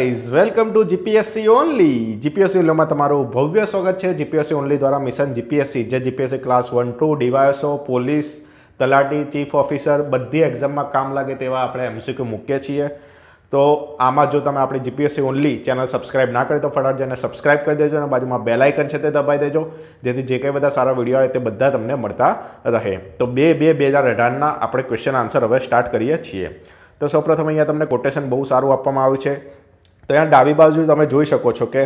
Guys welcome to GPSC only GPSC ઓનલીમાં તમારું ભવ્ય સ્વાગત છે. જીપીએસસી ઓનલી દ્વારા મિશન જીપીએસસી જે GPSC class one two DYSO police તલાટી ચીફ ઓફિસર બધી એક્ઝામમાં કામ લાગે તેવા આપણે એમસીક્યુ મૂકીએ છીએ. તો આમાં જો તમે આપણી જીપીએસસી ઓનલી ચેનલ સબસ્ક્રાઇબ ના કરી તો ફટાફટ જઈને સબસ્ક્રાઇબ કરી દેજો અને બાજુમાં બેલ આઇકન છે તે દબાઈ દેજો. જેથી જે કંઈ બધા સારા વીડિયો આવે તે બધા તમને મળતા રહે. તો બે બે બે હજાર અઢારના આપણે ક્વેશ્ચન આન્સર હવે સ્ટાર્ટ કરીએ છીએ. તો સૌપ્રથમ અહીંયા તમને કોટેશન બહુ સારું આપવામાં આવ્યું છે. તો અહીંયા ડાબી બાજુ તમે જોઈ શકો છો કે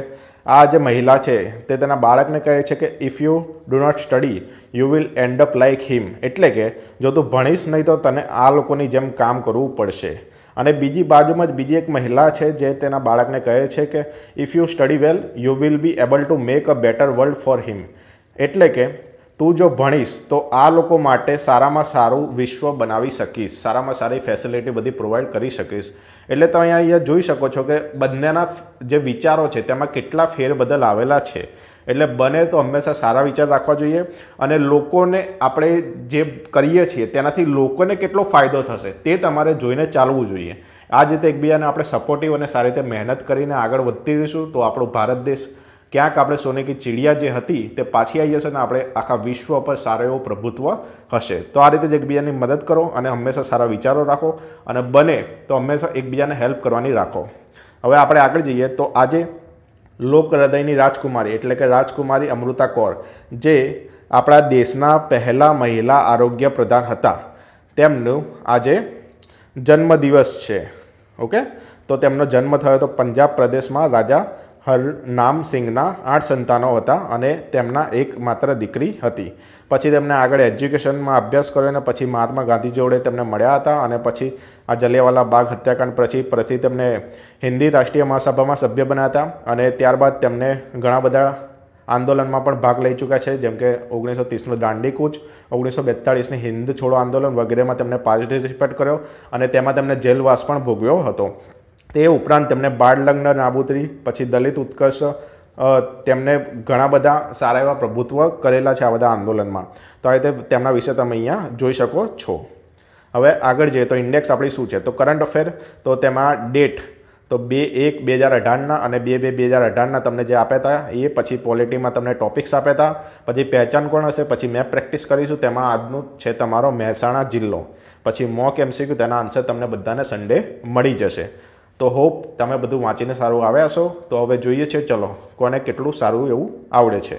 આ જે મહિલા છે તે તેના બાળકને કહે છે કે if you do not study you will end up like him એટલે કે, જો તું ભણીશ નહીં તો તને આ લોકોની જેમ કામ કરવું પડશે. અને બીજી બાજુમાં જ બીજી એક મહિલા છે જે તેના બાળકને કહે છે કે if you study well you will be able to make a better world for him એટલે કે તું જો ભણીશ, તો આ લોકો માટે સારામાં સારું વિશ્વ બનાવી શકીશ, સારામાં સારી ફેસિલિટી બધી પ્રોવાઈડ કરી શકીશ. એટલે તમે અહીંયા જોઈ શકો છો કે બંનેના જે વિચારો છે, તેમાં કેટલા ફેરબદલ આવેલા છે. એટલે બને તો હંમેશા સારા વિચાર રાખવા જોઈએ અને લોકોને આપણે જે કરીએ છીએ, તેનાથી લોકોને કેટલો ફાયદો થશે, તે તમારે જોઈને ચાલવું જોઈએ. આ જ રીતે એકબીજાને આપણે સપોર્ટિવ અને સારી રીતે મહેનત કરીને આગળ વધતી રહીશું. તો આપણો ભારત દેશ ક્યાંક આપણે સોને કી ચીડિયા જે હતી તે પાછી આવી જશે ને આપણે આખા વિશ્વ પર સારો એવો પ્રભુત્વ હશે. તો આ રીતે જ એકબીજાની મદદ કરો અને હંમેશા સારા વિચારો રાખો અને બને તો હંમેશા એકબીજાને હેલ્પ કરવાની રાખો. હવે આપણે આગળ જઈએ તો આજે લોક હૃદયની રાજકુમારી એટલે કે રાજકુમારી અમૃતા કૌર, જે આપણા દેશના પહેલા મહિલા આરોગ્ય પ્રધાન હતા. તેમનું આજે જન્મદિવસ છે. ઓકે? તો તેમનો જન્મ થયો તો પંજાબ પ્રદેશમાં રાજા હરનામ સિંહના આઠ સંતાનો હતા અને તેમના એક માત્ર દીકરી હતી. પછી તેમને આગળ એજ્યુકેશનમાં અભ્યાસ કર્યો અને પછી મહાત્મા ગાંધી જોડે તેમને મળ્યા હતા અને પછી આ જલિયાવાલા બાગ હત્યાકાંડ પછી પછી તેમને હિન્દી રાષ્ટ્રીય મહાસભામાં સભ્ય બન્યા હતા અને ત્યારબાદ તેમને ઘણા બધા આંદોલનમાં પણ ભાગ લઈ ચૂક્યા છે. જેમ કે ઓગણીસો ત્રીસનું દાંડી કૂચ ઓગણીસો બેતાળીસની હિન્દ છોડો આંદોલન વગેરેમાં તેમને પાર્ટિસિપેટ કર્યો અને તેમાં તેમને જેલવાસ પણ ભોગવ્યો હતો. તે ઉપરાંત તેમને બાળ લગ્ન નાબૂદી, પછી દલિત ઉત્કર્ષ તેમને ઘણા બધા સારા એવા પ્રભુત્વ કરેલા છે આ બધા આંદોલનમાં. તો આ રીતે તેમના વિશે તમે અહીંયા જોઈ શકો છો. હવે આગળ જઈએ તો ઇન્ડેક્સ આપણી શું છે? તો કરંટ અફેર તો તેમાં ડેટ તો બે એક બે હજાર અઢારના અને બે બે બે હજાર અઢારના તમને જે આપ્યા હતા, એ પછી પોલિટીમાં તમને ટોપિક્સ આપ્યા હતા, પછી પહેચાન કોણ હશે, પછી મેં પ્રેક્ટિસ કરીશું, તેમાં આજનું છે તમારો મહેસાણા જિલ્લો. પછી મોક એમસીક્યુ તેના આન્સર તમને બધાને સન્ડે મળી જશે. તો હોપ તમે બધું વાંચીને સારું આવ્યા છો તો હવે જોઈએ છે, ચલો, કોને કેટલું સારું એવું આવડે છે.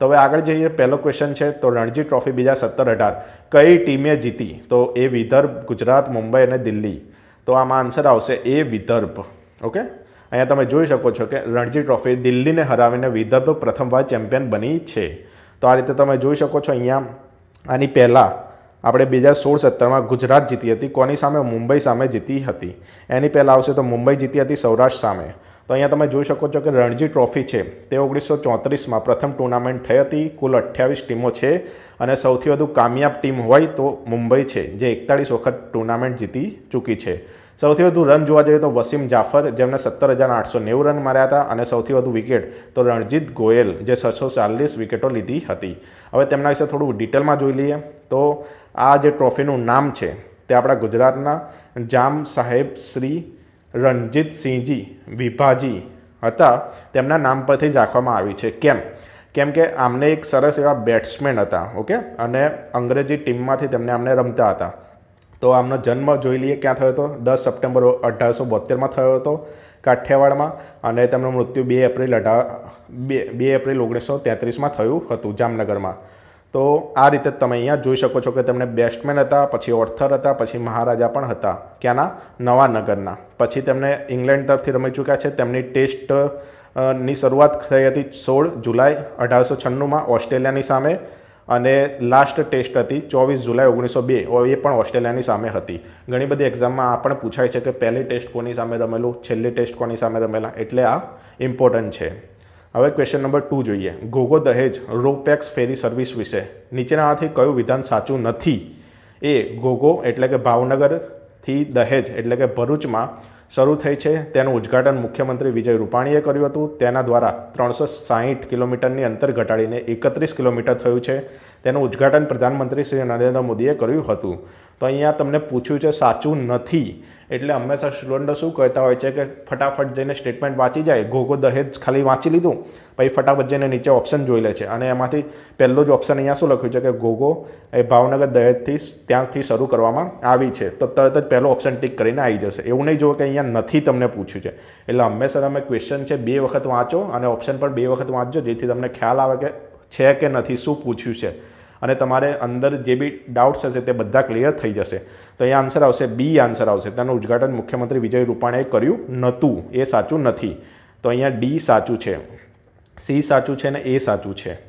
તો હવે આગળ જઈએ, પહેલો ક્વેશ્ચન છે, તો રણજી ટ્રોફી બીજા સત્તર અઢાર. કઈ ટીમે જીતી? તો એ વિદર્ભ, ગુજરાત, મુંબઈ અને દિલ્હી. તો આમાં આન્સર આવશે એ વિદર્ભ. ઓકે અહીંયા તમે જોઈ શકો છો કે રણજી ટ્રોફી દિલ્હીને હરાવીને વિદર્ભ પ્રથમવાર ચેમ્પિયન બની છે. તો આ રીતે તમે જોઈ શકો છો અહીંયા. આની પહેલાં આપણે બે હજાર સોળ સત્તરમાં ગુજરાત જીતી હતી. કોની સામે? મુંબઈ સામે જીતી હતી. એની પહેલાં આવશે તો મુંબઈ જીતી હતી સૌરાષ્ટ્ર સામે. તો અહીંયા તમે જોઈ શકો છો કે રણજી ટ્રોફી છે. તે ઓગણીસો ચોત્રીસમાં પ્રથમ ટુર્નામેન્ટ થઈ હતી. કુલ અઠ્યાવીસ ટીમો છે અને સૌથી વધુ કામયાબ ટીમ હોય તો મુંબઈ છે, જે એકતાળીસ વખત ટુર્નામેન્ટ જીતી ચૂકી છે. સૌથી વધુ રન જોવા જઈએ તો વસીમ જાફર, જેમણે સત્તર હજાર આઠસો નેવું રન માર્યા હતા અને સૌથી વધુ વિકેટ તો રણજીત ગોયલ, જે છસો ચાલીસ વિકેટો લીધી હતી. હવે તેમના વિશે થોડું ડિટેલમાં જોઈ લઈએ તો આ જે ટ્રોફીનું નામ છે તે આપણા ગુજરાતના જામ સાહેબ શ્રી રણજીતસિંહજી વિભાજી હતા. તેમના નામ પરથી જ રાખવામાં આવી છે. કેમ? કેમ કે આમને એક સરસ એવા બેટ્સમેન હતા, ઓકે? અને અંગ્રેજી ટીમમાંથી તેમને આમને રમતા હતા. તો આમનો જન્મ જોઈ લઈએ ક્યાં થયો હતો? દસ સપ્ટેમ્બર અઢારસો બોતેરમાં થયો હતો કાઠિયાવાડમાં અને તેમનું મૃત્યુ બે એપ્રિલ અઢાર બે બે એપ્રિલ ઓગણીસો તેત્રીસમાં થયું હતું જામનગરમાં. તો આ રીતે તમે અહીંયા જોઈ શકો છો કે તેમને બેસ્ટમેન હતા, પછી ઓર્થર હતા, પછી મહારાજા પણ હતા ક્યાંના? નવાનગરના. પછી તેમણે ઇંગ્લેન્ડ તરફથી રમી ચૂક્યા છે. તેમની ટેસ્ટની શરૂઆત થઈ હતી સોળ જુલાઈ અઢારસો છન્નુંમાં ઓસ્ટ્રેલિયાની સામે. અને લાસ્ટ ટેસ્ટ હતી ચોવીસ જુલાઈ ઓગણીસો બે. એ પણ ઓસ્ટ્રેલિયાની સામે હતી. ઘણી બધી એક્ઝામમાં આ પણ પૂછાય છે કે પહેલી ટેસ્ટ કોની સામે રમેલું, છેલ્લી ટેસ્ટ કોની સામે રમેલા, એટલે આ ઇમ્પોર્ટન્ટ છે. હવે ક્વેશ્ચન નંબર ટુ જોઈએ. ગોગો દહેજ રોપેક્સ ફેરી સર્વિસ વિશે. નીચેનામાંથી કયું વિધાન સાચું નથી? એ ગોગો એટલે કે ભાવનગરથી દહેજ એટલે કે ભરૂચમાં શરૂ થઈ છે. તેનું ઉદ્ઘાટન મુખ્યમંત્રી વિજય રૂપાણીએ કર્યું હતું. તેના દ્વારા ત્રણસો સાહીઠ કિલોમીટરની અંતર ઘટાડીને એકત્રીસ કિલોમીટર થયું છે. તેનું ઉદ્ઘાટન પ્રધાનમંત્રી શ્રી નરેન્દ્ર મોદીએ કર્યું હતું. તો અહીંયા તમને પૂછ્યું છે, સાચું નથી. એટલે હંમેશા સ્ટુડન્ટો શું કહેતા હોય છે કે ફટાફટ જઈને સ્ટેટમેન્ટ વાંચી જાય ગોગો દહેજ ખાલી વાંચી લીધું, પછી ફટાફટ જઈને નીચે ઓપ્શન જોઈ લે છે. અને એમાંથી પહેલો જ ઓપ્શન અહીંયા શું લખ્યું છે કે ગોગો એ ભાવનગર દહેજથી ત્યાંથી શરૂ કરવામાં આવી છે. તો તરત જ પહેલો ઓપ્શન ટીક કરીને આવી જશે. એવું નહીં જોવો કે અહીંયા નથી તમને પૂછ્યું છે. એટલે હંમેશા તમે ક્વેશ્ચન છે બે વખત વાંચો અને ઓપ્શન પણ બે વખત વાંચજો, જેથી તમને ખ્યાલ આવે કે છે કે નથી, શું પૂછ્યું છે. અને તમારે અંદર જે બી ડાઉટ્સ હશે તે બધા ક્લિયર થઈ જશે. તો અહીંયા આન્સર આવશે બી આન્સર આવશે. તેનું ઉદ્ઘાટન મુખ્યમંત્રી વિજય રૂપાણીએ કર્યું નહોતું. એ સાચું નથી. તો અહીંયા ડી સાચું છે. સી સાચું છે ને એ સાચું છે.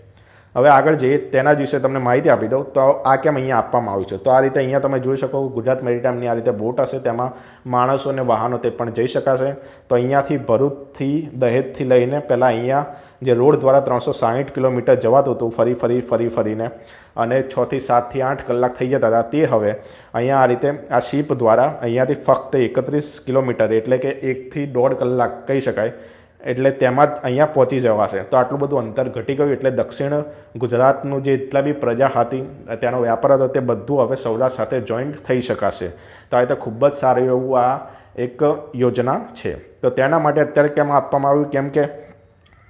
હવે આગળ જઈએ, તેના જ વિશે તમને માહિતી આપી દઉં. તો આ કેમ અહીંયા આપવામાં આવ્યું છે? તો આ રીતે અહીંયા તમે જોઈ શકો, ગુજરાત મેરીટાઈમની આ રીતે બોટ હશે, તેમાં માણસો અને વાહનો તે પણ જઈ શકાશે. તો અહીંયાથી ભરૂચથી, દહેજથી લઈને પહેલાં અહીંયા જે રોડ દ્વારા ત્રણસો સાહીઠ કિલોમીટર જવાતું હતું, ફરી ફરી ફરી, ફરીને, અને છથી સાતથી આઠ કલાક થઈ જતા હતા. તે હવે અહીંયા આ રીતે આ શિપ દ્વારા અહીંયાથી ફક્ત એકત્રીસ કિલોમીટર એટલે કે એકથી દોઢ કલાક કહી શકાય એટલે તેમાં જ અહીંયા પહોંચી જવાશે. તો આટલું બધું અંતર ઘટી ગયું એટલે દક્ષિણ ગુજરાતનું જે એટલા બી પ્રજા હતી ત્યાંનો વ્યાપાર હતો, તે બધું હવે સૌરાષ્ટ્ર સાથે જોઈન્ટ થઈ શકાશે. તો આ રીતે ખૂબ જ સારું એવું આ એક યોજના છે. તો તેના માટે અત્યારે કેમ આપવામાં આવ્યું? કેમ કે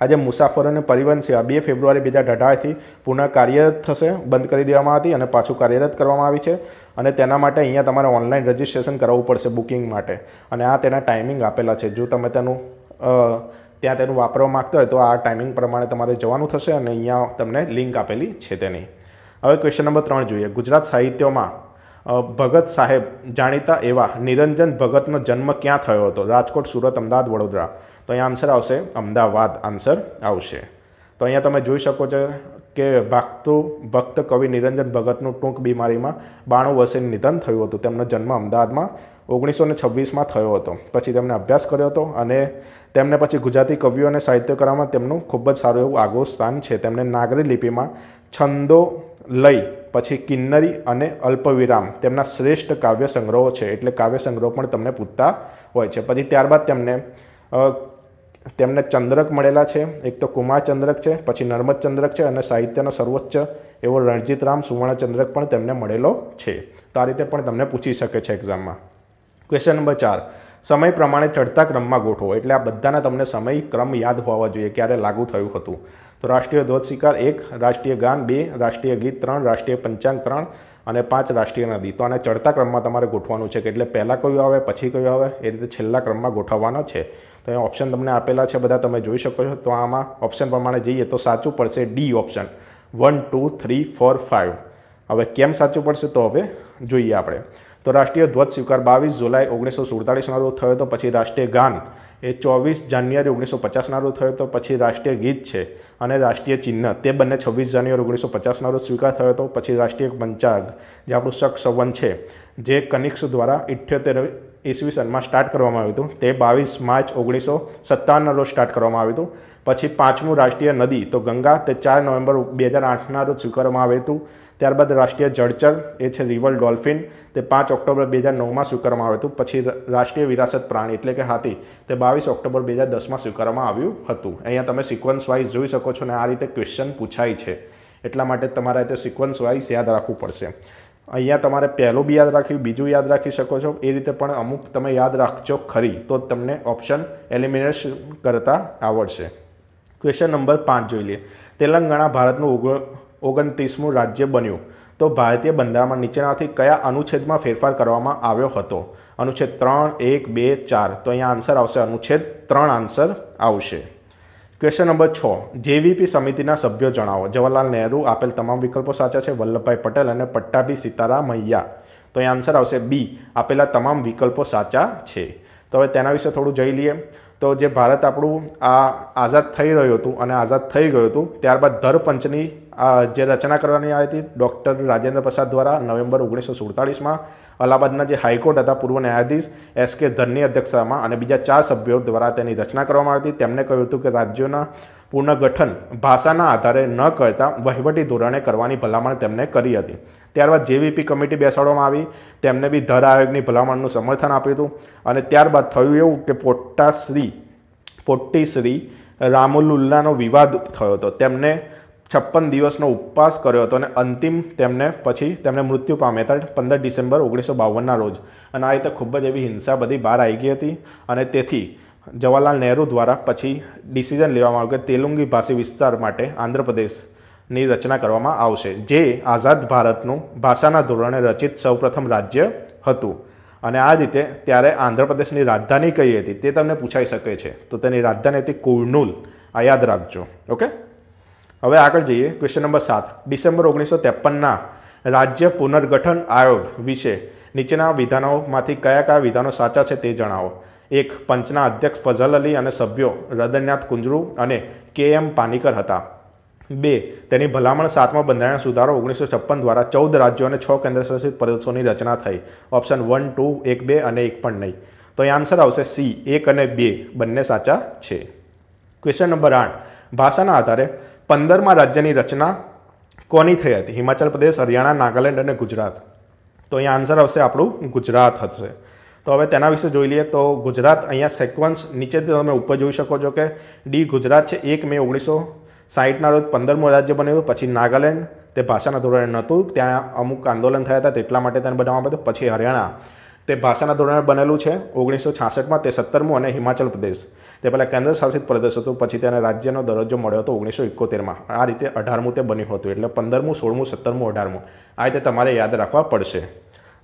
આજે મુસાફરો અને પરિવહન સેવા, બે ફેબ્રુઆરી બે હજાર અઢારથી પુનઃ કાર્યરત થશે, બંધ કરી દેવામાં હતી અને પાછું કાર્યરત કરવામાં આવી છે. અને તેના માટે અહીંયા તમારે ઓનલાઈન રજિસ્ટ્રેશન કરાવવું પડશે બુકિંગ માટે. અને આ તેના ટાઈમિંગ આપેલા છે. જો તમે તેનું ત્યાં તેનું વાપરવા માગતા હોય તો આ ટાઈમિંગ પ્રમાણે તમારે જવાનું થશે અને અહીંયા તમને લિંક આપેલી છે તેની. હવે ક્વેશ્ચન નંબર ત્રણ જોઈએ. ગુજરાત સાહિત્યમાં ભગત સાહેબ જાણીતા એવા નિરંજન ભગતનો જન્મ ક્યાં થયો હતો? રાજકોટ, સુરત, અમદાવાદ, વડોદરા. તો અહીંયા આન્સર આવશે. અમદાવાદ આન્સર આવશે. તો અહીંયા તમે જોઈ શકો છો કે ભાગતું ભક્ત કવિ નિરંજન ભગતનું ટૂંક બીમારીમાં બાણું વર્ષે નિધન થયું હતું. તેમનો જન્મ અમદાવાદમાં ઓગણીસો ને છવ્વીસમાં થયો હતો. પછી તેમણે અભ્યાસ કર્યો હતો અને તેમને પછી ગુજરાતી કવિઓ અને સાહિત્યકારોમાં તેમનું ખૂબ જ સારું એવું આગવું સ્થાન છે. તેમને નાગરી લિપિમાં છંદો લઈ, પછી કિન્નરી અને અલ્પવિરામ તેમના શ્રેષ્ઠ કાવ્ય સંગ્રહો છે એટલે કાવ્ય સંગ્રહો પણ તમને પૂછતા હોય છે. પછી ત્યારબાદ તેમને તેમને ચંદ્રક મળેલા છે. એક તો કુમાર ચંદ્રક છે, પછી નર્મદ ચંદ્રક છે અને સાહિત્યનો સર્વોચ્ચ એવો રણજીતરામ સુવર્ણ ચંદ્રક પણ તેમને મળેલો છે. તો આ રીતે પણ તમને પૂછી શકે છે એક્ઝામમાં ક્વેશ્ચન નંબર ચાર. સમય પ્રમાણે ચડતા ક્રમમાં ગોઠવો. એટલે આ બધાના તમને સમય ક્રમ યાદ હોવા જોઈએ ક્યારે લાગુ થયું હતું. તો રાષ્ટ્રીય ધ્વજ શિકાર એક, રાષ્ટ્રીય ગાન બે, રાષ્ટ્રીય ગીત ત્રણ, રાષ્ટ્રીય પંચાંગ ત્રણ અને પાંચ રાષ્ટ્રીય નદી. તો આને ચડતા ક્રમમાં તમારે ગોઠવાનું છે કે એટલે પહેલાં કયું આવે, પછી કયું આવે? એ રીતે છેલ્લા ક્રમમાં ગોઠવવાનો છે. તો અહીંયા ઓપ્શન તમને આપેલા છે, બધા તમે જોઈ શકો છો. તો આમાં ઓપ્શન પ્રમાણે જઈએ તો સાચું પડશે D option one two three four five હવે કેમ સાચું પડશે તો હવે જોઈએ આપણે. તો રાષ્ટ્રીય ધ્વજ સ્વીકાર બાવીસ જુલાઈ ઓગણીસો સુડતાલીસના રોજ થયો તો પછી રાષ્ટ્રીય ગાન. એ ચોવીસ જાન્યુઆરી ઓગણીસો પચાસના રોજ થયો હતો પછી રાષ્ટ્રીય ગીત છે અને રાષ્ટ્રીય ચિહ્ન. તે બંને છવ્વીસ જાન્યુઆરી ઓગણીસો પચાસના રોજ સ્વીકાર થયો હતો પછી રાષ્ટ્રીય પંચાંગ, જે આપણું શક સંવન છે, જે કનિક્સ દ્વારા ઇઠ્યોતેર ઈસવીસનમાં સ્ટાર્ટ કરવામાં આવ્યું હતું. તે બાવીસ માર્ચ ઓગણીસો સત્તાવનના રોજ સ્ટાર્ટ કરવામાં આવ્યું હતું. પછી પાંચમું રાષ્ટ્રીય નદી, તો ગંગા, તે ચાર નવેમ્બર બે હજાર આઠના રોજ સ્વીકારવામાં આવ્યું હતું. ત્યારબાદ રાષ્ટ્રીય જળચર, એ છે રિવર ડોલ્ફિન. તે પાંચ ઓક્ટોબર બે હજાર નવમાં સ્વીકારવામાં આવ્યું હતું. પછી રાષ્ટ્રીય વિરાસત પ્રાણી એટલે કે હાથી, તે બાવીસ ઓક્ટોબર બે હજાર દસમાં સ્વીકારવામાં આવ્યું હતું. અહીંયા તમે સિક્વન્સ વાઇઝ જોઈ શકો છો ને આ રીતે ક્વેશ્ચન પૂછાય છે. એટલા માટે તમારે તે સિક્વન્સ વાઇઝ યાદ રાખવું પડશે. અહીંયા તમારે પહેલું બી યાદ રાખ્યું બીજું યાદ રાખી શકો છો. એ રીતે પણ અમુક તમે યાદ રાખજો ખરી, તો તમને ઓપ્શન એલિમિનેશન કરતા આવડશે. ક્વેશ્ચન નંબર પાંચ જોઈ લઈએ. તેલંગાણા, ભારતનું ઓગ ઓગણત્રીસમું રાજ્ય બન્યું. તો ભારતીય બંધારણમાં નીચેનાથી કયા અનુચ્છેદમાં ફેરફાર કરવામાં આવ્યો હતો? અનુચ્છેદ ત્રણ, એક, બે, ચાર. તો અહીંયા આન્સર આવશે. અનુચ્છેદ ત્રણ આન્સર આવશે. ક્વેશ્ચન નંબર છ. જેવીપી સમિતિના સભ્યો જણાવો. જવાહરલાલ નહેરુ આપેલ તમામ વિકલ્પો સાચા છે. વલ્લભભાઈ પટેલ અને પટ્ટાભી સીતારામૈયા તો અહીં આન્સર આવશે બી આપેલા તમામ વિકલ્પો સાચા છે. તો હવે તેના વિશે થોડું જોઈ લઈએ. તો જે ભારત આપણું આ આઝાદ થઈ રહ્યું હતું અને આઝાદ થઈ ગયું હતું, ત્યારબાદ ધરપંચની જે રચના કરવાની આવી હતી, ડૉક્ટર રાજેન્દ્ર પ્રસાદ દ્વારા નવેમ્બર ઓગણીસો સુડતાળીસમાં, અલ્હાબાદના જે હાઈકોર્ટ હતા પૂર્વ ન્યાયાધીશ એસ કે ધનની અધ્યક્ષતામાં અને બીજા ચાર સભ્યો દ્વારા તેની રચના કરવામાં આવી હતી. તેમણે કહ્યું હતું કે રાજ્યોના પુનર્ગઠન ભાષાના આધારે ન કરતા વહીવટી ધોરણે કરવાની ભલામણ તેમણે કરી હતી. ત્યારબાદ જેવીપી કમિટી બેસાડવામાં આવી. તેમને બી ધર આયોગની ભલામણનું સમર્થન આપ્યું હતું. અને ત્યારબાદ થયું એવું કે પોટ્ટાશ્રી, પોટ્ટીશ્રી રામુલુલ્લાનો વિવાદ થયો હતો. તેમને છપ્પન દિવસનો ઉપવાસ કર્યો હતો અને અંતિમ તેમને પછી તેમને મૃત્યુ પામ્યા હતા પંદર ડિસેમ્બર ઓગણીસો બાવનના રોજ. અને આ રીતે ખૂબ જ એવી હિંસા બધી બહાર આવી ગઈ હતી અને તેથી જવાહરલાલ નહેરુ દ્વારા પછી ડિસિઝન લેવામાં આવ્યું કે તેલુંગી ભાષી વિસ્તાર માટે આંધ્રપ્રદેશની રચના કરવામાં આવશે, જે આઝાદ ભારતનું ભાષાના ધોરણે રચિત સૌપ્રથમ રાજ્ય હતું. અને આ રીતે ત્યારે આંધ્રપ્રદેશની રાજધાની કઈ હતી તે તમને પૂછાઈ શકે છે. તો તેની રાજધાની હતી કુર્નુલ. આ યાદ રાખજો. ઓકે? હવે આગળ જઈએ ક્વેશ્ચન નંબર સાત. ડિસેમ્બર ઓગણીસો ત્રેપનના રાજ્ય પુનર્ગઠન આયોગ વિશે નીચેના વિધાનોમાંથી કયા કયા વિધાનો સાચા છે તે જણાવો. એક, પંચના અધ્યક્ષ ફઝલ અલી અને સભ્યો હૃદયનાથ કુંજરુ અને કે એમ પાનીકર હતા. બે, તેની ભલામણ સાતમા બંધારણ સુધારો ઓગણીસો છપ્પન દ્વારા ચૌદ રાજ્યો અને છ કેન્દ્રશાસિત પ્રદેશોની રચના થઈ. ઓપ્શન વન, ટુ, એક, બે અને એક પણ નહીં. તો એ આન્સર આવશે સી, એક અને બે બંને સાચા છે. ક્વેશ્ચન નંબર આઠ. ભાષાના આધારે પંદરમાં રાજ્યની રચના કોની થઈ હતી? હિમાચલ પ્રદેશ, હરિયાણા, નાગાલેન્ડ અને ગુજરાત. તો અહીંયા આન્સર આવશે આપણું ગુજરાત હશે. તો હવે તેના વિશે જોઈ લઈએ. તો ગુજરાત અહીંયા સેક્વન્સ નીચેથી તમે ઉપર જોઈ શકો છો કે ડી ગુજરાત છે, એક મે ઓગણીસો સાહીઠના રોજ પંદરમું રાજ્ય બન્યું પછી નાગાલેન્ડ, તે ભાષાના ધોરણે નહોતું. ત્યાં અમુક આંદોલન થયા હતા, તેટલા માટે તેને બનાવવામાં આવ્યું પછી હરિયાણા, તે ભાષાના ધોરણે બનેલું છે, ઓગણીસો છાસઠમાં, તે સત્તરમું અને હિમાચલ પ્રદેશ. તે પહેલાં કેન્દ્ર શાસિત પ્રદેશ હતું, પછી તેને રાજ્યનો દરજ્જો મળ્યો હતો ઓગણીસો એકોતેરમાં. આ રીતે અઢારમું તે બન્યું હતું, એટલે પંદરમું, સોળમું, સત્તરમું, અઢારમું. આ રીતે તમારે યાદ રાખવા પડશે.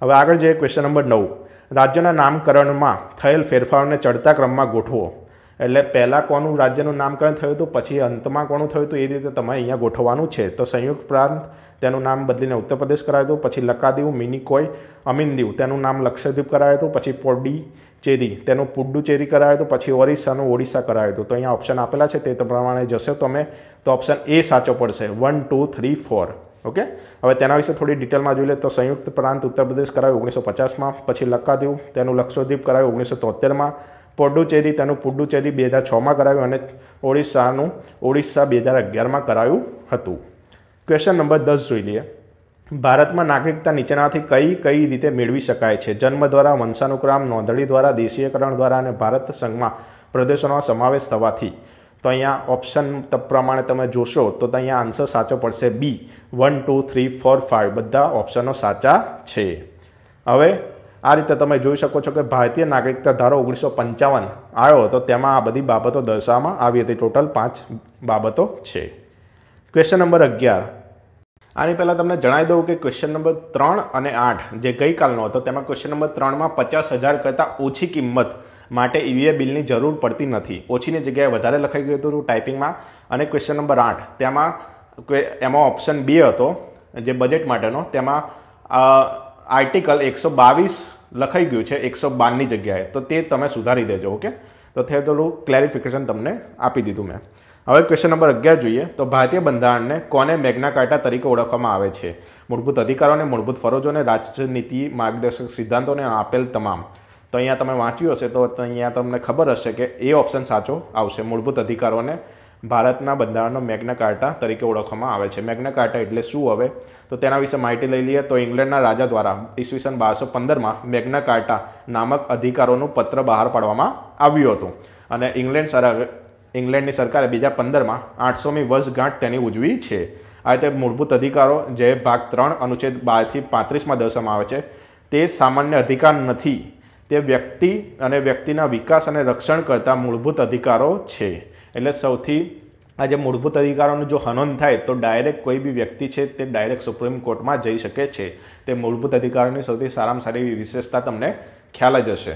હવે આગળ જઈએ ક્વેશ્ચન નંબર નવ. રાજ્યના નામકરણમાં થયેલ ફેરફારોને ચડતા ક્રમમાં ગોઠવો. એટલે પહેલાં કોનું રાજ્યનું નામકરણ થયું હતું, પછી અંતમાં કોનું થયું હતું, એ રીતે તમારે અહીંયા ગોઠવવાનું છે. તો સંયુક્ત પ્રાંત, તેનું નામ બદલીને ઉત્તર પ્રદેશ કરાયું હતું, પછી લકાદીવ, મિનિકોય, અમીનદીવ, તેનું નામ લક્ષદ્વીપ કરાયું હતું, પછી પોડી ચેરી તેનું પુડ્ડુચેરી કરાયું હતું, પછી ઓરિસ્સાનું ઓડિશા કરાયું હતું. તો અહીંયા ઓપ્શન આપેલા છે, તે પ્રમાણે જશો તમે, તો ઓપ્શન એ સાચો પડશે. One two three four okay હવે તેના વિશે થોડી ડિટેલમાં જોઈ લે. તો સંયુક્ત પ્રાંત ઉત્તર પ્રદેશ કરાયું ઓગણીસો પચાસમાં, પછી લક્કાદીવ તેનું લક્ષદ્વીપ કરાયું ઓગણીસો તોતેરમાં પોડુચેરી, તેનું પુડુચેરી બે હજાર છમાં કરાવ્યું અને ઓડિશાનું, ઓડિશા બે હજાર અગિયારમાં કરાયું હતું. ક્વેશ્ચન નંબર દસ જોઈ લઈએ. ભારતમાં નાગરિકતા નીચેનાથી કઈ કઈ રીતે મેળવી શકાય છે? જન્મ દ્વારા, વંશાનુક્રમ, નોંધણી દ્વારા, દેશીયકરણ દ્વારા અને ભારત સંઘમાં પ્રદેશોનો સમાવેશ થવાથી? તો અહીંયા ઓપ્શન પ્રમાણે તમે જોશો તો અહીંયા આન્સર સાચો પડશે. B one two three four five બધા ઓપ્શનો સાચા છે. હવે આ રીતે તમે જોઈ શકો છો કે ભારતીય નાગરિકતા ધારો ઓગણીસો પંચાવન આવ્યો તો તેમાં આ બધી બાબતો દર્શાવવામાં આવી હતી. ટોટલ પાંચ બાબતો છે. ક્વેશ્ચન નંબર અગિયાર. આની પહેલાં તમને જણાવી દઉં કે ક્વેશ્ચન નંબર ત્રણ અને આઠ જે ગઈકાલનો હતો, તેમાં ક્વેશ્ચન નંબર ત્રણમાં પચાસ હજાર કરતાં ઓછી કિંમત માટે ઈવીએ બિલની જરૂર પડતી નથી. ઓછીની જગ્યાએ વધારે લખાઈ ગયું હતું ટાઈપિંગમાં. અને ક્વેશ્ચન નંબર આઠ, તેમાં એમાં ઓપ્શન બે હતો, જે બજેટ માટેનો, તેમાં આર્ટિકલ એકસો બાવીસ લખાઈ ગયું છે, એકસો બારની જગ્યાએ. તો તે તમે સુધારી દેજો, ઓકે? તો તે થોડું ક્લેરિફિકેશન તમને આપી દીધું મેં. હવે ક્વેશ્ચન નંબર અગિયાર જોઈએ. તો ભારતીય બંધારણને કોને મેગ્ના કાર્ટા તરીકે ઓળખવામાં આવે છે? મૂળભૂત અધિકારોને, મૂળભૂત ફરજોને, રાજનીતિ માર્ગદર્શક સિદ્ધાંતોને આપેલ તમામ. તો અહીંયા તમે વાંચ્યું હશે, તો અહીંયા તમને ખબર હશે કે એ ઓપ્શન સાચો આવશે. મૂળભૂત અધિકારોને ભારતના બંધારણનો મેગ્ના કાર્ટા તરીકે ઓળખવામાં આવે છે. મેગ્ના કાર્ટા એટલે શું હવે? તો તેના વિશે માહિતી લઈ લઈએ. તો ઇંગ્લેન્ડના રાજા દ્વારા ઈસવીસન બારસો પંદરમાં મેગ્ના કાર્ટા નામક અધિકારોનું પત્ર બહાર પાડવામાં આવ્યું હતું. અને ઇંગ્લેન્ડ સર, ઇંગ્લેન્ડની સરકારે બીજા પંદરમાં આઠસોમી વર્ષગાંઠ તેની ઉજવી છે. આ રીતે મૂળભૂત અધિકારો, જે ભાગ ત્રણ અનુચ્છેદ બારથી પાંત્રીસમાં દર્શાવવામાં આવે છે, તે સામાન્ય અધિકાર નથી. તે વ્યક્તિ અને વ્યક્તિના વિકાસ અને રક્ષણ કરતા મૂળભૂત અધિકારો છે. એટલે સૌથી આ જે મૂળભૂત અધિકારોનું જો હનન થાય તો ડાયરેક્ટ કોઈ બી વ્યક્તિ છે તે ડાયરેક્ટ સુપ્રીમ કોર્ટમાં જઈ શકે છે. તે મૂળભૂત અધિકારોની સૌથી સારામાં સારી વિશેષતા તમને ખ્યાલ જ હશે.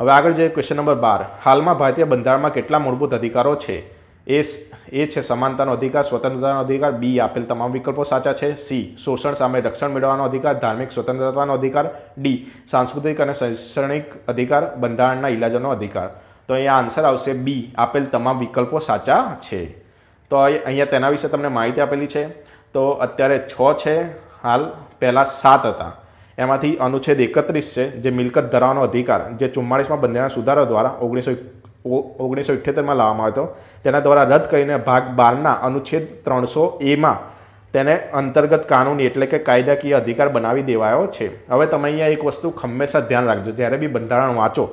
હવે આગળ જઈએ ક્વેશ્ચન નંબર બાર. હાલમાં ભારતીય બંધારણમાં કેટલા મૂળભૂત અધિકારો છે? એ એ છે સમાનતાનો અધિકાર, સ્વતંત્રતાનો અધિકાર, બી, આપેલ તમામ વિકલ્પો સાચા છે. સી, શોષણ સામે રક્ષણ મેળવવાનો અધિકાર, ધાર્મિક સ્વતંત્રતાનો અધિકાર, ડી, સાંસ્કૃતિક અને શૈક્ષણિક અધિકાર, બંધારણના ઇલાજોનો અધિકાર. તો અહીંયા આન્સર આવશે બી, આપેલ તમામ વિકલ્પો સાચા છે. તો અહીંયા તેના વિશે તમને માહિતી આપેલી છે. તો અત્યારે છ છે હાલ, પહેલાં સાત હતા. એમાંથી અનુચ્છેદ એકત્રીસ છે, જે મિલકત ધરાવવાનો અધિકાર, જે ચુમ્માળીસમાં બંધારણ સુધારા દ્વારા ઓગણીસો ઓગણીસો ઇઠ્યોતેરમાં લાવવામાં આવ્યો હતો. તેના દ્વારા રદ કરીને ભાગ બારના અનુચ્છેદ ત્રણસો એમાં તેને અંતર્ગત કાનૂની એટલે કે કાયદાકીય અધિકાર બનાવી દેવાયો છે. હવે તમે અહીંયા એક વસ્તુ હંમેશા ધ્યાન રાખજો, જ્યારે બી બંધારણ વાંચો,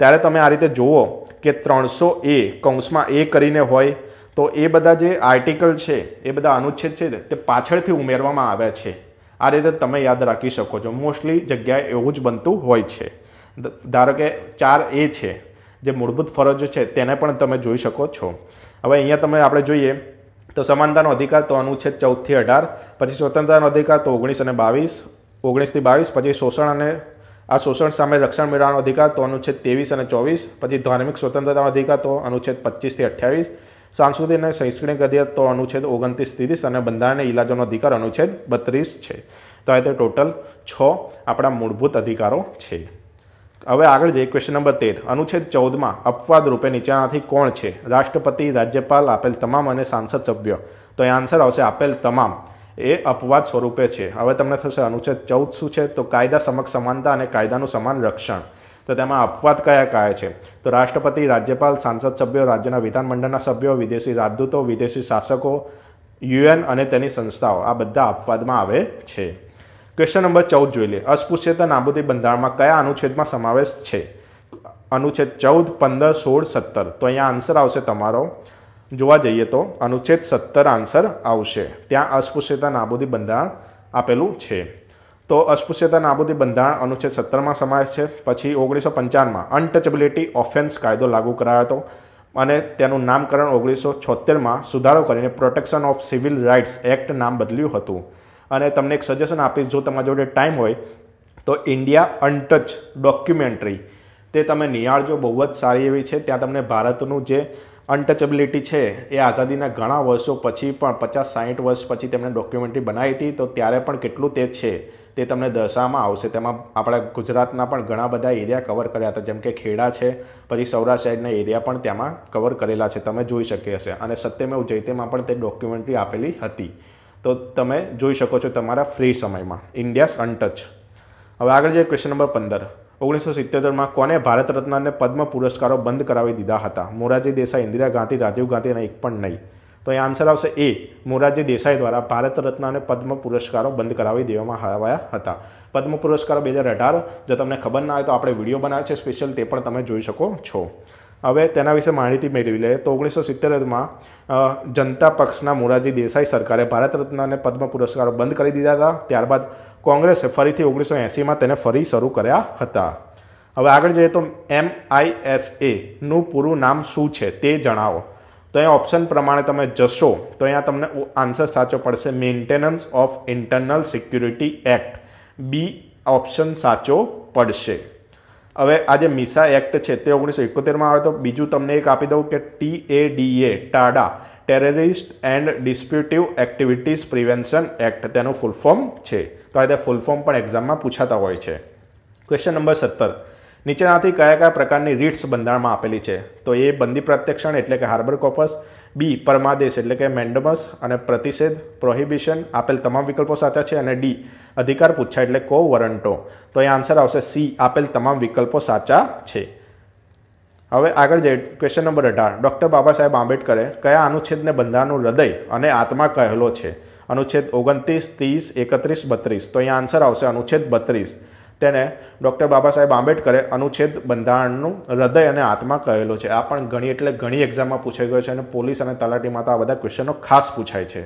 ત્યારે તમે આ રીતે જુઓ કે ત્રણસો એ કૌંસમાં એ કરીને હોય તો એ બધા જે આર્ટિકલ છે, એ બધા અનુચ્છેદ છે તે પાછળથી ઉમેરવામાં આવ્યા છે. આ રીતે તમે યાદ રાખી શકો છો. મોસ્ટલી જગ્યાએ એવું જ બનતું હોય છે. ધારો કે ચાર એ છે, જે મૂળભૂત ફરજો છે, તેને પણ તમે જોઈ શકો છો. હવે અહીંયા તમે આપણે જોઈએ, તો સમાનતાનો અધિકાર તો અનુચ્છેદ ચૌદથી અઢાર, પછી સ્વતંત્રતાનો અધિકાર તો ઓગણીસ અને બાવીસ ઓગણીસથી બાવીસ, પછી શોષણ અને, આ શોષણ સામે રક્ષણ મેળવવાનો અધિકાર તો અનુચ્છેદ ત્રેવીસ અને ચોવીસ, પછી ધાર્મિક સ્વતંત્રતાનો અધિકાર તો અનુચ્છેદ પચીસથી અઠ્યાવીસ સાંસ્કૃતિક અને શૈક્ષણિક અધિકાર તો અનુચ્છેદ ઓગણત્રીસ ત્રીસ અને બંધારણીય ઇલાજોનો અધિકાર અનુચ્છેદ બત્રીસ છે. તો આ તે ટોટલ છ આપણા મૂળભૂત અધિકારો છે. હવે આગળ જઈએ ક્વેશ્ચન નંબર તેર. અનુચ્છેદ ચૌદમાં અપવાદ રૂપે નીચેનાથી કોણ છે? રાષ્ટ્રપતિ, રાજ્યપાલ આપેલ તમામ અને સાંસદ સભ્યો. તો એ આન્સર આવશે આપેલ તમામ. એ અપવાદ સ્વરૂપે છે. હવે તમને થશે અનુચ્છેદ ચૌદ શું છે? તો કાયદા સમક્ષ સમાનતા અને કાયદાનું સમાન રક્ષણ. તો તેમાં અપવાદ કયા કયા છે? તો રાષ્ટ્રપતિ, રાજ્યપાલ, સાંસદ સભ્યો, રાજ્યના વિધાનમંડળના સભ્યો, વિદેશી રાજદૂતો, વિદેશી શાસકો, યુએન અને તેની સંસ્થાઓ, આ બધા અપવાદમાં આવે છે. ક્વેશ્ચન નંબર ચૌદ જોઈ લે અસ્પૃશ્યતા, નાબૂદી બંધારણમાં કયા અનુચ્છેદમાં સમાવેશ છે? અનુચ્છેદ ચૌદ, પંદર, સોળ, સત્તર. તો અહીંયા આન્સર આવશે તમારો. જોવા જઈએ તો અનુચ્છેદ સત્તર આન્સર આવશે. ત્યાં અસ્પૃશ્યતા, નાબૂદી બંધારણ આપેલું છે. તો અસ્પૃશ્યતા નાબૂદી બંધારણ અનુચ્છેદ સત્તરમાં સમાવેશ છે. પછી ઓગણીસો પંચાવનમાં અનટચેબિલિટી ઓફેન્સ કાયદો લાગુ કરાયો હતો અને તેનું નામકરણ ઓગણીસો છોતેરમાં સુધારો કરીને protection of civil rights act નામ બદલ્યું હતું. અને તમને એક સજેશન આપીશ, જો તમારા જોડે ટાઈમ હોય, તો ઇન્ડિયા અનટચ ડોક્યુમેન્ટરી. તે તમે નિહાળજો, બહુ જ સારી એવી છે. ત્યાં તમને ભારતનું જે અનટચેબિલિટી છે, એ આઝાદીના ઘણા વર્ષો પછી પણ, પચાસ સાહીઠ વર્ષ પછી તેમણે ડોક્યુમેન્ટરી બનાવી હતી, તો ત્યારે પણ કેટલું તે છે. તે તમને દર્શાવવામાં આવશે. તેમાં આપણા ગુજરાતના પણ ઘણા બધા એરિયા કવર કર્યા હતા. જેમ કે ખેડા છે, પછી સૌરાષ્ટ્ર સાઈડના એરિયા પણ તેમાં કવર કરેલા છે. તમે જોઈ શકી હશે. અને સત્યમેવ જયતેમાં પણ તે ડોક્યુમેન્ટરી આપેલી હતી. તો તમે જોઈ શકો છો તમારા ફ્રી સમયમાં. ઇન્ડિયાસ અનટચ હવે આગળ જઈએ ક્વેશ્ચન નંબર પંદર. ઓગણીસો સિત્તેરમાં કોને ભારત રત્ન અને પદ્મ પુરસ્કારો બંધ કરાવી દીધા હતા? મોરારજી દેસાઈ, ઇન્દિરા ગાંધી, રાજીવ ગાંધી અને એક પણ નહીં. તો એ આન્સર આવશે એ. મોરારજી દેસાઈ દ્વારા ભારત રત્ન અને પદ્મ પુરસ્કારો બંધ કરાવી દેવામાં આવ્યા હતા. પદ્મ પુરસ્કારો બે હજાર અઢાર જો તમને ખબર ના હોય તો આપણે વીડિયો બનાવ્યો છે સ્પેશિયલ તે પણ તમે જોઈ શકો છો. હવે તેના વિશે માહિતી મેળવી લે તો ઓગણીસો સિત્તેરમાં જનતા પક્ષના મોરારજી દેસાઈ સરકારે ભારત રત્ન અને પદ્મ પુરસ્કારો બંધ કરી દીધા હતા. ત્યારબાદ કોંગ્રેસે ફરીથી ઓગણીસો એંસીમાં તેને ફરી શરૂ કર્યા હતા. હવે આગળ જઈએ તો એમ આઈ એસ એનું પૂરું નામ શું છે તે જણાવો. તો અહીંયા ઓપ્શન પ્રમાણે તમે જશો, તો અહીંયા તમને આન્સર સાચો પડશે. Maintenance of internal security act B option સાચો પડશે. હવે આ જે મિસા એક્ટ છે તે ઓગણીસો એકોતેરમાં આવે તો બીજું તમને એક આપી દઉં કે T A D A TADA terrorist and disruptive activities prevention act તેનું ફૂલ ફોર્મ છે. તો આ ફૂલ ફોર્મ પણ એક્ઝામમાં પૂછાતા હોય છે. ક્વેશ્ચન નંબર સત્તર. નીચેનાથી કયા કયા પ્રકારની રીટ્સ બંધારણમાં આપેલી છે? તો એ બંદી પ્રત્યક્ષણ એટલે કે હાર્બર કોપસ, બી, પરમાદેશ એટલે કે મેન્ડમસ, અને પ્રતિષેધ, પ્રોહિબિશન, આપેલ તમામ વિકલ્પો સાચા છે, અને ડી, અધિકાર પૂછા એટલે કો વરંટો. તો એ આન્સર આવશે સી, આપેલ તમામ વિકલ્પો સાચા છે. હવે આગળ જઈએ ક્વેશ્ચન નંબર અઢાર. ડૉક્ટર બાબા સાહેબ આંબેડકરે કયા અનુચ્છેદને બંધારણનું હૃદય અને આત્મા કહેલો છે? અનુચ્છેદ ઓગણત્રીસ, ત્રીસ, એકત્રીસ, બત્રીસ. તો અહીંયા આન્સર આવશે અનુચ્છેદ બત્રીસ. તેને ડૉક્ટર બાબા સાહેબ આંબેડકરે અનુચ્છેદ બંધારણનું હૃદય અને આત્મા કહેલો છે. આ પણ ઘણી એટલે ઘણી એક્ઝામમાં પૂછાઈ ગયો છે અને પોલીસ અને તલાટીમાં તો આ બધા ક્વેશ્ચનો ખાસ પૂછાય છે.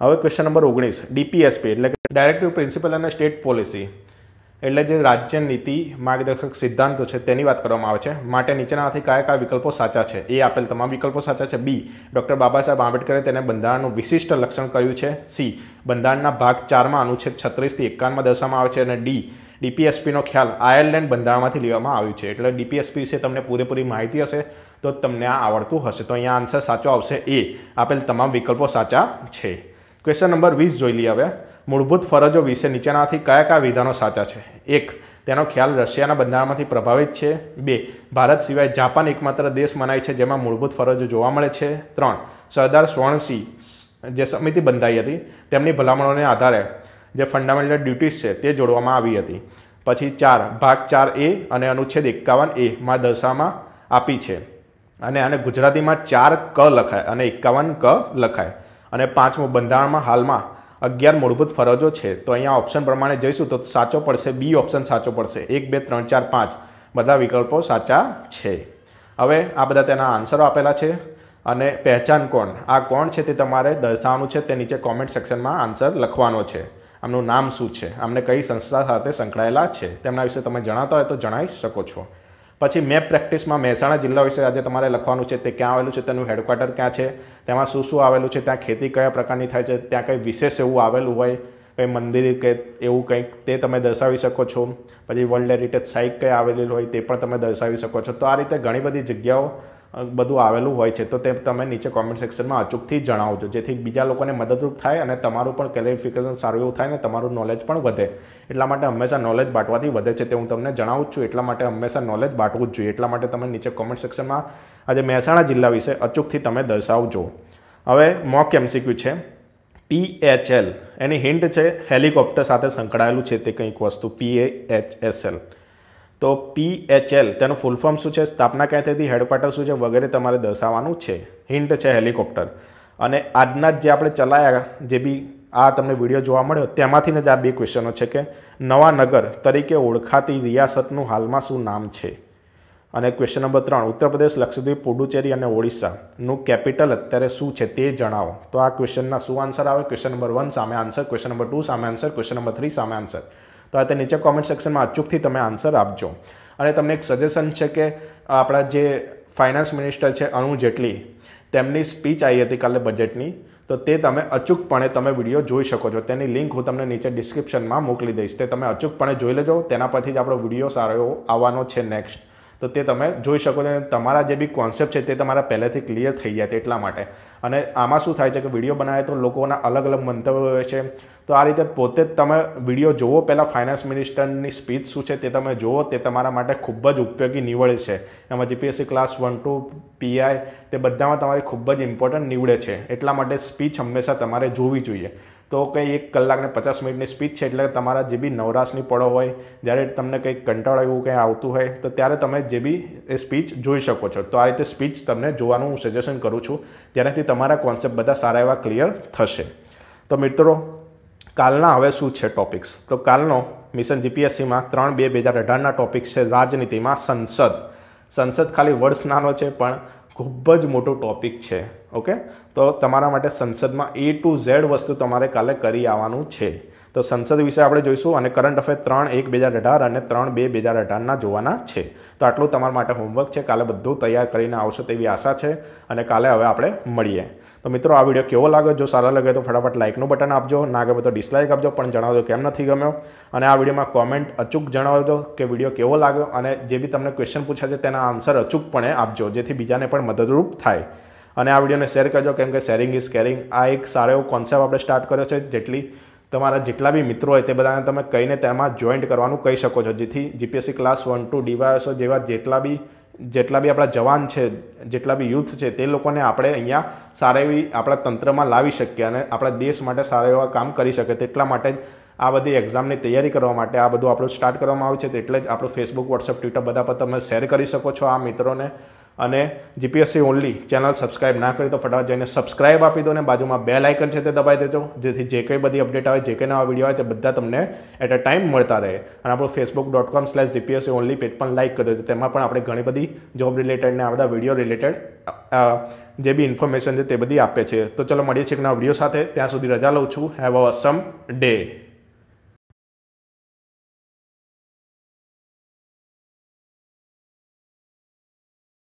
હવે ક્વેશ્ચન નંબર ઓગણીસ ડીપીએસપી એટલે કે ડાયરેક્ટિવ પ્રિન્સિપલ અને સ્ટેટ પોલિસી એટલે જે રાજ્ય નીતિ માર્ગદર્શક સિદ્ધાંતો છે તેની વાત કરવામાં આવે છે. માટે નીચેનામાંથી કયા કયા વિકલ્પો સાચા છે? એ આપેલ તમામ વિકલ્પો સાચા છે. બી, ડૉક્ટર બાબા સાહેબ આંબેડકરે તેને બંધારણનું વિશિષ્ટ લક્ષણ કર્યું છે. સી, બંધારણના ભાગ ચારમાં અનુચ્છેદ છત્રીસથી એકાવનમાં દર્શાવવામાં આવે છે અને ડી ડીપીએસપીનો ખ્યાલ આયર્લેન્ડ બંધારણમાંથી લેવામાં આવ્યું છે. એટલે ડીપીએસપી વિશે તમને પૂરેપૂરી માહિતી હશે તો તમને આ આવડતું હશે. તો અહીંયા આન્સર સાચો આવશે એ. આપેલ તમામ વિકલ્પો સાચા છે. ક્વેશ્ચન નંબર વીસ જોઈ લઈએ હવે. મૂળભૂત ફરજો વિશે નીચેનાથી કયા કયા વિધાનો સાચા છે? એક, તેનો ખ્યાલ રશિયાના બંધારણમાંથી પ્રભાવિત છે. બે, ભારત સિવાય જાપાન એકમાત્ર દેશ મનાય છે જેમાં મૂળભૂત ફરજો જોવા મળે છે. ત્રણ, સરદાર સ્વર્ણસિંહ જે સમિતિ બંધાઈ હતી, તેમની ભલામણોને આધારે જે ફંડામેન્ટલ ડ્યુટીઝ છે તે જોડવામાં આવી હતી. પછી ચાર, ભાગ ચાર એ અને અનુચ્છેદ એકાવન એ માં દર્શાવવામાં આપી છે. અને આને ગુજરાતીમાં ચાર ક લખાય અને એકાવન ક લખાય. અને પાંચમું, બંધારણમાં હાલમાં અગિયાર મૂળભૂત ફરજો છે. તો અહીંયા ઓપ્શન પ્રમાણે જઈશું તો સાચો પડશે, બી ઓપ્શન સાચો પડશે. એક, બે, ત્રણ, ચાર, પાંચ. બધા વિકલ્પો સાચા છે. હવે આ બધા તેના આન્સરો આપેલા છે. અને પહેચાન કોણ? આ કોણ છે તે તમારે દર્શાવવાનું છે. તે નીચે કોમેન્ટ સેક્શનમાં આન્સર લખવાનો છે. આમનું નામ શું છે? આમને કઈ સંસ્થા સાથે સંકળાયેલા છે? તેમના વિશે તમે જણાતા હોય તો જણાવી શકો છો. પછી મેપ પ્રેક્ટિસમાં મહેસાણા જિલ્લા વિશે આજે તમારે લખવાનું છે, તે ક્યાં આવેલું છે, તેનું હેડક્વાર્ટર ક્યાં છે, તેમાં શું શું આવેલું છે, ત્યાં ખેતી કયા પ્રકારની થાય છે, ત્યાં કંઈ વિશેષ એવું આવેલું હોય, કંઈ મંદિર કે એવું કંઈક, તે તમે દર્શાવી શકો છો. પછી વર્લ્ડ હેરિટેજ સાઇટ કઈ આવેલી હોય તે પણ તમે દર્શાવી શકો છો. તો આ રીતે ઘણી બધી જગ્યાઓ બધું આવેલું હોય છે, તો તે તમે નીચે કોમેન્ટ સેક્શનમાં અચૂકથી જણાવજો, જેથી બીજા લોકોને મદદરૂપ થાય અને તમારું પણ ક્લેરિફિકેશન સારું એવું થાય ને તમારું નોલેજ પણ વધે. એટલા માટે હંમેશા નોલેજ બાંટવાથી વધે છે તે હું તમને જણાવું છું. એટલા માટે હંમેશા નોલેજ બાંટવું જ જોઈએ. એટલા માટે તમે નીચે કોમેન્ટ સેક્શનમાં આજે મહેસાણા જિલ્લા વિશે અચૂકથી તમે દર્શાવજો. હવે મોક એમસીક્યુ છે. પીએચએલ એની હિન્ટ છે હેલિકોપ્ટર સાથે સંકળાયેલું છે તે કંઈક વસ્તુ પીએએચએસએલ તો પીએચએલ તેનું ફૂલ ફોર્મ શું છે? સ્થાપના ક્યાં થઈ હેડક્વાર્ટર શું છે? વગેરે તમારે દર્શાવવાનું છે. હિન્ટ છે હેલિકોપ્ટર અને આજના જ આપણે ચલાયા, જે બી આ તમને વીડિયો જોવા મળ્યો, તેમાંથી જ આ બે ક્વેશ્ચનો છે કે નવા નગર તરીકે ઓળખાતી રિયાસતનું હાલમાં શું નામ છે? અને ક્વેશ્ચન નંબર ત્રણ, ઉત્તર પ્રદેશ, લક્ષદ્વીપ, પુડુચેરી અને ઓડિશાનું કેપિટલ અત્યારે શું છે તે જણાવો. તો આ ક્વેશ્ચનના શું આન્સર આવે? ક્વેશ્ચન નંબર વન સામે આન્સર ક્વેશ્ચન નંબર ટુ સામે આન્સર ક્વેશ્ચન નંબર થ્રી સામે આન્સર તો આ તે નીચે કોમેન્ટ સેક્શનમાં અચૂકથી તમે આન્સર આપજો. અને તમને એક સજેશન છે કે આપણા જે ફાઇનાન્સ મિનિસ્ટર છે અરુણ જેટલી, તેમની સ્પીચ આવી હતી કાલે બજેટની તો તે તમે અચૂકપણે તમે વીડિયો જોઈ શકો છો. તેની લિંક હું તમને નીચે ડિસ્ક્રિપ્શનમાં મોકલી દઈશ. તે તમે અચૂકપણે જોઈ લેજો. તેના પરથી જ આપણો વીડિયો સારો એવો આવવાનો છે નેક્સ્ટ તો તે તમે જોઈ શકો અને તમારા જે બી કોન્સેપ્ટ છે તે તમારા પહેલેથી ક્લિયર થઈ જાય એટલા માટે. અને આમાં શું થાય છે કે વીડિયો બનાવે તો લોકોના અલગ અલગ મંતવ્યો હોય છે. તો આ રીતે પોતે જ તમે વીડિયો જોવો પહેલાં ફાઇનાન્સ મિનિસ્ટરની સ્પીચ શું છે તે તમે જુઓ તે તમારા માટે ખૂબ જ ઉપયોગી નીવડે છે. એમાં GPSC class one two PI તે બધામાં તમારી ખૂબ જ ઇમ્પોર્ટન્ટ નીવડે છે. એટલા માટે સ્પીચ હંમેશા તમારે જોવી જોઈએ. તો કંઈ એક કલાક ને પચાસ મિનિટની સ્પીચ છે એટલે તમારા જે બી નવરાશની પડો હોય, જ્યારે તમને કંઈક કંટાળો એવું કંઈ આવતું હોય, તો ત્યારે તમે જે બી એ સ્પીચ જોઈ શકો છો. તો આ રીતે સ્પીચ તમને જોવાનું હું સજેશન કરું છું. જેનાથી તમારા કોન્સેપ્ટ બધા સારા એવા ક્લિયર થશે. તો મિત્રો, કાલના હવે શું છે ટોપિક્સ તો કાલનો મિશન જીપીએસસીમાં ત્રણ બે બે હજાર અઢારના ટોપિક્સ છે રાજનીતિમાં સંસદ. સંસદ ખાલી વર્ષ નાનો છે, પણ ખૂબ જ મોટો ટોપિક છે ઓકે તો તમારા માટે સંસદમાં એ ટુ ઝેડ વસ્તુ તમારે કાલે કરી આવવાનું છે. તો સંસદ વિશે આપણે જોઈશું અને કરંટ અફેર ત્રણ એક બે હજાર અઢાર અને ત્રણ બે બે હજાર અઢારના જોવાના છે. તો આટલું તમારા માટે હોમવર્ક છે. કાલે બધું તૈયાર કરીને આવશો તેવી આશા છે અને કાલે હવે આપણે મળીએ. તો મિત્રો, આ વીડિયો કેવો લાગ્યો? જો સારા લાગે તો ફટાફટ લાઇકનું બટન આપજો. ના ગમે તો ડિસલાઇક આપજો. પણ જણાવજો કેમ નથી ગમ્યો. અને આ વિડીયોમાં કોમેન્ટ અચૂક જણાવજો કે વીડિયો કેવો લાગ્યો અને જે બી તમને ક્વેશ્ચન પૂછ્યા છે તેના આન્સર અચૂકપણે આપજો, જેથી બીજાને પણ મદદરૂપ થાય. અને આ વિડીયોને શેર કરજો, કેમ કે શેરિંગ ઇઝ કેરિંગ આ એક સારો એવો કોન્સેપ્ટ આપણે સ્ટાર્ટ કર્યો છે. જેટલી તમારા જેટલા બી મિત્રો હોય તે બધાને તમે કહીને તેમાં જોઈન્ટ કરવાનું કહી શકો છો. જેથી GPSC class one two DYSO જેવા જેટલા બી જેટલા બી આપણા જવાન છે, જેટલા બી યુથ છે, તે લોકોને આપણે અહીંયા સારા એવી આપણા તંત્રમાં લાવી શકીએ અને આપણા દેશ માટે સારા એવા કામ કરી શકે. તેટલા માટે જ આ બધી એક્ઝામની તૈયારી કરવા માટે આ બધું આપણું સ્ટાર્ટ કરવામાં આવ્યું છે. એટલે જ આપણું ફેસબુક વોટ્સઅપ ટ્વિટર બધા પર તમે શેર કરી શકો છો. આ મિત્રોને અને જીપીએસસી ઓનલી ચેનલ સબસ્ક્રાઇબ ના કરી તો ફટાફટ જઈને સબસ્ક્રાઇબ આપી દો ને બાજુમાં બેલ આઇકન છે તે દબાવી દેજો. જેથી જે કંઈ બધી અપડેટ આવે, જે કંઈ નવા વીડિયો આવે તે બધા તમને એટ અ ટાઈમ મળતા રહે. અને આપણું Facebook dot com slash GPSC only page પણ લાઇક કરી દેજો. તેમાં પણ આપણે ઘણી બધી જોબ રિલેટેડ ને આ બધા વીડિયો રિલેટેડ જે બી ઇન્ફોર્મેશન છે તે બધી આપે છે. તો ચલો મળીએ છીએ એક નવા વીડિયો સાથે. ત્યાં સુધી રજા લઉં છું. Have a Assam day